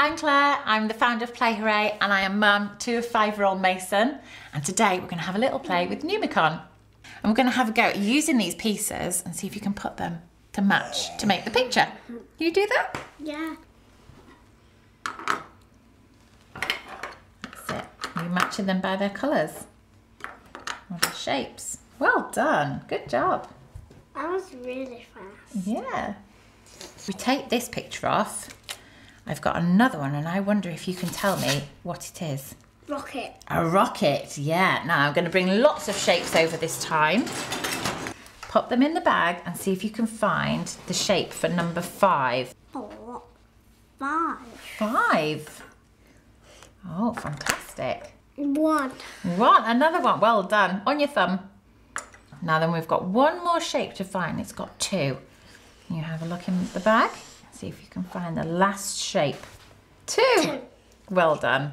I'm Claire, I'm the founder of playHOORAY and I am mum to a five-year-old Mason and today we're going to have a little play with Numicon and we're going to have a go at using these pieces and see if you can put them to match to make the picture. Can you do that? Yeah. That's it. You're matching them by their colours or the shapes. Well done, good job. That was really fast. Yeah. We take this picture off. I've got another one and I wonder if you can tell me what it is. Rocket. A rocket, yeah. Now I'm going to bring lots of shapes over this time. Pop them in the bag and see if you can find the shape for number five. Four. Five. Five. Oh, fantastic. One. One, another one. Well done. On your thumb. Now then we've got one more shape to find. It's got two. Can You have a look in the bag. See if you can find the last shape. Two. Well done.